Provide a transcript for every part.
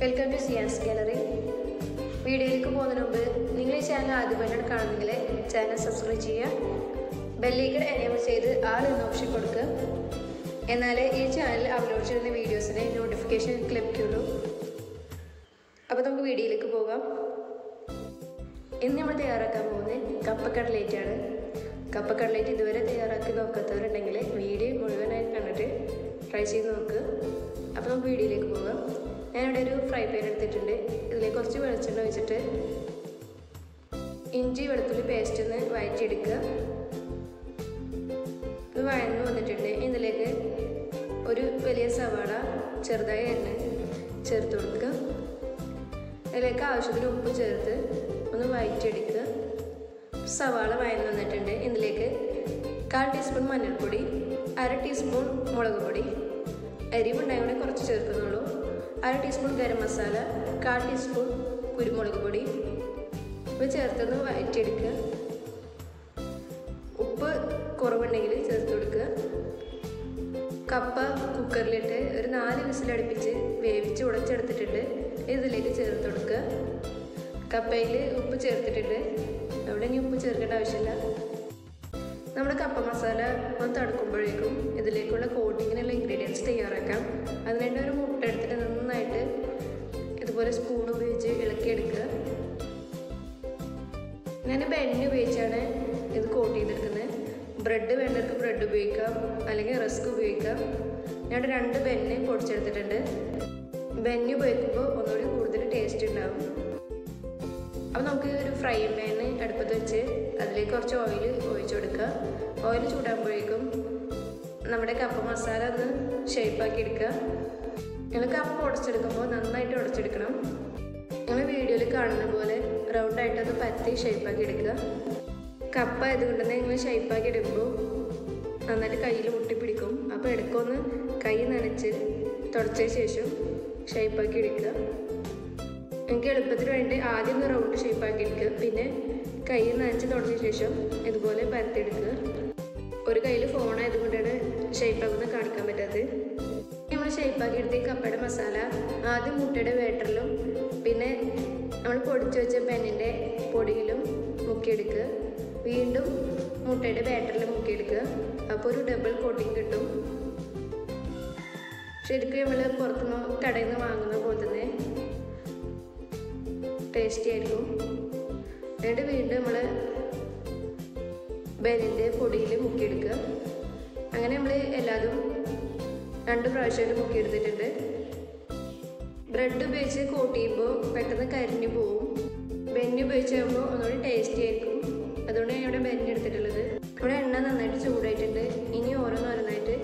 Welcome to സിയാൻസ് gallery വീഡിയോയിലേക്ക് പോകുന്നതിന് മുമ്പ് നിങ്ങൾ ഈ ചാനൽ ആദ്യമായിട്ടാണ് കാണുന്നെങ്കിൽ ചാനൽ സബ്സ്ക്രൈബ് ചെയ്യുക. ബെല്ലൈക്കൺ എനേബിൾ ചെയ്ത് ആൾ എന്ന ഓപ്ഷൻ കൊടുക്കുക. എന്നാലേ ഈ ചാനൽ അപ്ലോഡ് ചെയ്യുന്ന വീഡിയോസിന് നോട്ടിഫിക്കേഷൻ ലഭിക്കുള്ളൂ അപ്പോൾ നമുക്ക് വീഡിയോയിലേക്ക് പോകാം. ഇന്ന് നമ്മൾ തയ്യാറാക്കാൻ പോകുന്നത് കപ്പക്കടലേറ്റാണ്. കപ്പക്കടലേറ്റ് ഇതുവരെ തയ്യാറാക്കി നോക്കാത്തവരുണ്ടെങ്കിൽ വീഡിയോ മുഴുവനായി കണ്ടിട്ട് ട്രൈ ചെയ്ത് നോക്കുക അപ്പോൾ നമുക്ക് വീഡിയോയിലേക്ക് പോകാം. ഞാനിവിടെ ഒരു ഫ്രൈ പാൻ എടുത്തിട്ടുണ്ട്. ഇതിലേക്ക് കുറച്ച് വെളിച്ചെണ്ണ ഒഴിച്ചിട്ട് ഇഞ്ചി വെളുത്തുള്ളി പേസ്റ്റ് ഒന്ന് വഴറ്റിയെടുക്കുക. ഇത് വഴന്ന് വന്നിട്ടുണ്ട്. ഇതിലേക്ക് ഒരു വലിയ സവാള ചെറുതായി എണ്ണ ചേർത്ത് കൊടുക്കുക. അതിലേക്ക് ആവശ്യത്തിന് ഉപ്പ് ചേർത്ത് ഒന്ന് വഴറ്റിയെടുക്കുക. സവാള വഴന്ന് വന്നിട്ടുണ്ട്. ഇതിലേക്ക് കാൽ ടീസ്പൂൺ മഞ്ഞൾപ്പൊടി അര ടീസ്പൂൺ മുളക് പൊടി എരിവുണ്ടായതുകൊണ്ട് കുറച്ച് ചേർക്കുന്നുള്ളൂ അര ടീസ്പൂൺ ഗരം മസാല കാൽ ടീസ്പൂൺ കുരുമുളക് പൊടി. ഇവ ചേർത്തൊന്ന് വഴറ്റിയെടുക്കുക. ഉപ്പ് കുറവുണ്ടെങ്കിൽ ചേർത്ത് കൊടുക്കുക. കപ്പ കുക്കറിലിട്ട് ഒരു നാല് വിസിലടുപ്പിച്ച് വേവിച്ച് ഉടച്ചെടുത്തിട്ടുണ്ട്. ഇതിലേക്ക് ചേർത്ത് കൊടുക്കുക. കപ്പയിൽ ഉപ്പ് ചേർത്തിട്ടുണ്ട്. അവിടെ ഇനി ഉപ്പ് ചേർക്കേണ്ട ആവശ്യമില്ല. നമ്മുടെ കപ്പ മസാല ഞാൻ ബെന്ന് ഉപയോഗിച്ചാണ് ഇത് കോട്ട് ചെയ്തെടുക്കുന്നത്. ബ്രെഡ് വേണ്ടവർക്ക് ബ്രെഡ് ഉപയോഗിക്കാം അല്ലെങ്കിൽ റസ്ക് ഉപയോഗിക്കാം. ഞാൻ രണ്ട് ബെന്ന് പൊടിച്ചെടുത്തിട്ടുണ്ട്. ബെന്ന് ഉപയോഗിക്കുമ്പോൾ ഒന്നുകൂടി കൂടുതൽ ടേസ്റ്റ് ഉണ്ടാവും. അപ്പോൾ നമുക്ക് ഒരു ഫ്രൈ പാന് അടുപ്പത്ത് വെച്ച് അതിലേക്ക് കുറച്ച് ഓയിൽ ഒഴിച്ചു കൊടുക്കുക. ഓയിൽ ചൂടാകുമ്പോഴേക്കും നമ്മുടെ കപ്പ മസാല ഒന്ന് ഷേപ്പാക്കി എടുക്കുക. നിങ്ങൾ കപ്പ ഉടച്ചെടുക്കുമ്പോൾ നന്നായിട്ട് ഉടച്ചെടുക്കണം. നിങ്ങൾ വീഡിയോയിൽ കാണുന്ന പോലെ റൗണ്ടായിട്ട് അത് പറ്റി ഷേപ്പാക്കി എടുക്കുക. കപ്പ ആയതുകൊണ്ട് തന്നെ നിങ്ങൾ ഷേപ്പാക്കി എടുക്കുമ്പോൾ നന്നായിട്ട് കയ്യിൽ മുട്ടിപ്പിടിക്കും അപ്പോൾ ഇടയ്ക്കൊന്ന് കൈ നനച്ച് തുടച്ചതിന് ശേഷം ഷേപ്പാക്കി എടുക്കുക. എനിക്ക് എളുപ്പത്തിന് വേണ്ടി ആദ്യം ഒന്ന് റൗണ്ട് ഷേപ്പാക്കി എടുക്കുക. പിന്നെ കൈ നനച്ച് തുടച്ചതിന് ശേഷം ഇതുപോലെ പരത്തിയെടുക്കുക ഒരു കയ്യിൽ ഷേപ്പ് ഷേപ്പാക്കുന്നത് കാണിക്കാൻ പറ്റാത്തത്. നമ്മൾ ഷേപ്പാക്കി എടുത്ത കപ്പയുടെ മസാല ആദ്യം മുട്ടയുടെ വേട്ടറിലും പിന്നെ നമ്മൾ പൊടിച്ചു വെച്ച പെന്നിന്റെ പൊടിയിലും മുക്കിയെടുക്കുക വീണ്ടും മുട്ടയുടെ ബാറ്ററിൽ മുക്കിയെടുക്കുക അപ്പോൾ ഒരു ഡബിൾ കോട്ടിങ് കിട്ടും. ശരിക്കും നമ്മൾ പുറത്തുനിന്ന് കടയിൽ നിന്ന് വാങ്ങുന്ന പോലെ തന്നെ ടേസ്റ്റി ആയിരിക്കും. എന്നിട്ട് വീണ്ടും നമ്മൾ ബനിന്റെ പൊടിയിൽ മുക്കിയെടുക്കുക. അങ്ങനെ നമ്മൾ എല്ലാതും രണ്ട് പ്രാവശ്യമായിട്ട് മുക്കിയെടുത്തിട്ടുണ്ട്. ബ്രെഡ് ഉപയോഗിച്ച് കോട്ട് ചെയ്യുമ്പോൾ പെട്ടെന്ന് കരിഞ്ഞു പോവും. ബെന്നി ഉപയോഗിച്ചാകുമ്പോൾ ഒന്നുകൂടി ടേസ്റ്റി ആയിരിക്കും. അതുകൊണ്ട് ഞാൻ ഇവിടെ ബെന്നി എടുത്തിട്ടുള്ളത്. ഇവിടെ എണ്ണ നന്നായിട്ട് ചൂടായിട്ടുണ്ട്. ഇനി ഓരോന്നോരോന്നായിട്ട്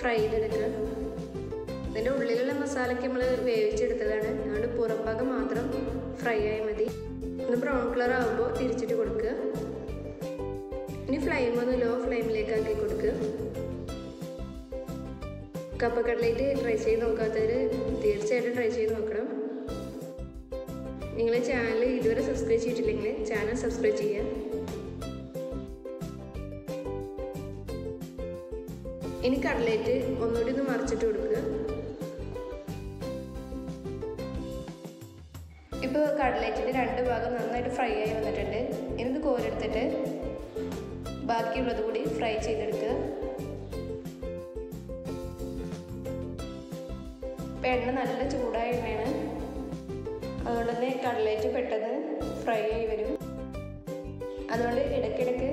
ഫ്രൈ ചെയ്തെടുക്കുക ഇതിന്റെ ഉള്ളിലുള്ള മസാലയ്ക്ക് നമ്മൾ വേവിച്ചെടുത്തതാണ്. അതുകൊണ്ട് പുറം ഭാഗം മാത്രം ഫ്രൈ ആയാൽ മതി. ഒന്ന് ബ്രൗൺ കളർ ആകുമ്പോൾ തിരിച്ചിട്ട് കൊടുക്കുക. ഇനി ഫ്ലെയിം ഒന്ന് ലോ ഫ്ലെയിമിലേക്ക് ആക്കി കൊടുക്കുക. കപ്പ കട്ലേറ്റ് ട്രൈ ചെയ്ത് നോക്കാത്തവർ തീർച്ചയായിട്ടും ട്രൈ ചെയ്ത് നോക്കണം. നിങ്ങൾ ചാനൽ ഇതുവരെ സബ്സ്ക്രൈബ് ചെയ്തിട്ടില്ലെങ്കിൽ ചാനൽ സബ്സ്ക്രൈബ് ചെയ്യുക. ഇനി കട്ലേറ്റ് ഒന്നുകൂടി ഒന്ന് മറിച്ചിട്ട് കൊടുക്കുക. ഇപ്പോൾ കട്ലേറ്റിന്റെ രണ്ട് ഭാഗം നന്നായിട്ട് ഫ്രൈ ആയി വന്നിട്ടുണ്ട്. ഇനിത് കോരെടുത്തിട്ട് ബാക്കിയുള്ളത് കൂടി ഫ്രൈ ചെയ്തെടുക്കുക. എണ്ണ നല്ല ചൂടായി എണ്ണയാണ്. അതുകൊണ്ട് തന്നെ കട്ലേറ്റ് പെട്ടെന്ന് ഫ്രൈ ആയി വരും. അതുകൊണ്ട് ഇടയ്ക്കിടയ്ക്ക്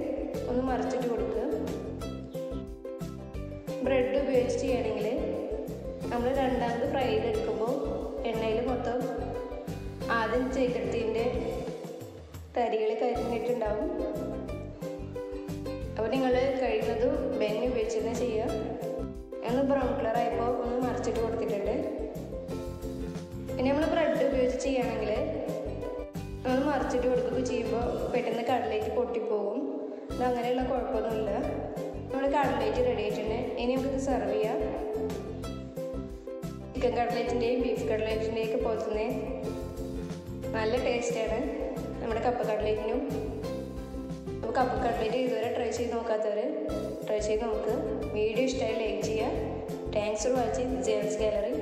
ഒന്ന് മറിച്ചിട്ട് കൊടുക്കുക. ബ്രെഡ് ഉപയോഗിച്ച് ചെയ്യണമെങ്കിൽ നമ്മൾ രണ്ടാമത് ഫ്രൈ ചെയ്തെടുക്കുമ്പോൾ എണ്ണയിൽ മൊത്തം ആദ്യം ചെയ്തെടുത്തതിന്റെ തരികൾ കരിഞ്ഞിട്ടുണ്ടാവും. അപ്പോൾ നിങ്ങൾ കഴിയുന്നതും ബെന്നി ഉപയോഗിച്ച് തന്നെ ചെയ്യുക. ഒന്ന് ബ്രൗൺ കളർ ആയപ്പോൾ ഒന്ന് മറിച്ചിട്ട് കൊടുത്തിട്ടുണ്ട്. പിന്നെ നമ്മൾ ബ്രെഡ് ഉപയോഗിച്ച് ചെയ്യുകയാണെങ്കിൽ നമ്മൾ മറിച്ചിട്ട് കൊടുക്കുകയൊക്കെ ചെയ്യുമ്പോൾ പെട്ടെന്ന് കടലേക്ക് പൊട്ടിപ്പോകും. അത് അങ്ങനെയുള്ള കുഴപ്പമൊന്നുമില്ല. നമ്മൾ കടലേറ്റ് റെഡി ആയിട്ടുണ്ട്. ഇനി നമുക്കിത് സെർവ് ചെയ്യാം. ചിക്കൻ കട്ലേറ്റിന്റെയും ബീഫ് കട്ലേറ്റിന്റെയും ഒക്കെ പോലെ തന്നെ നല്ല ടേസ്റ്റാണ് നമ്മുടെ കപ്പ കട്ലേറ്റിനും അപ്പോൾ കപ്പ കട്ലേറ്റ് ഇതുവരെ ട്രൈ ചെയ്ത് നോക്കാത്തവർ ട്രൈ ചെയ്ത് നോക്ക്. വീഡിയോ ഇഷ്ടമായി ലൈക്ക് ചെയ്യുക. Thanks for watching James gallery